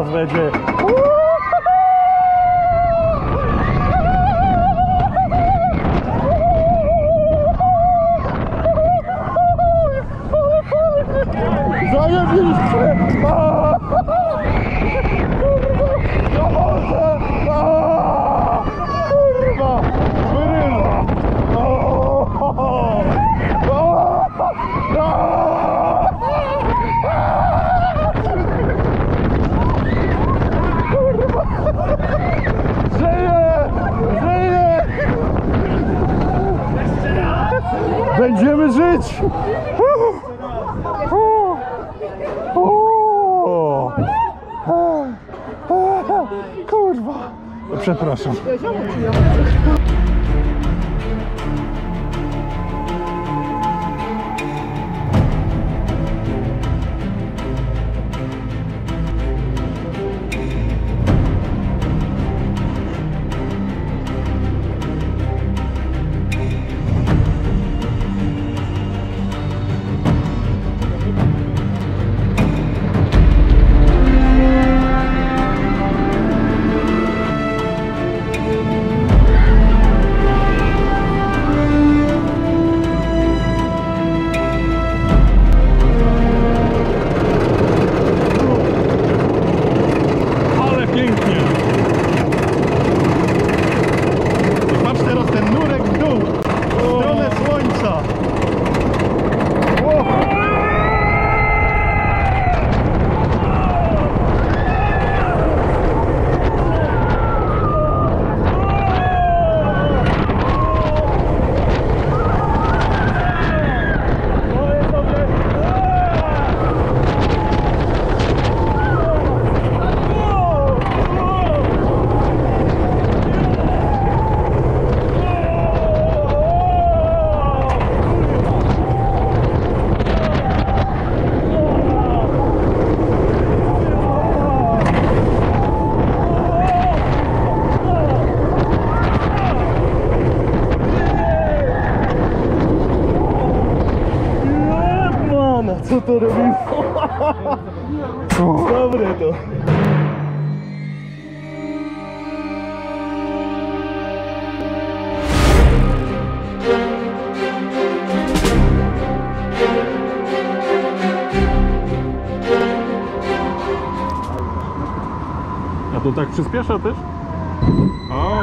laf bence. Kurwa! Przepraszam. Co to robimy? Dobre to. A to tak przyspiesza też? O!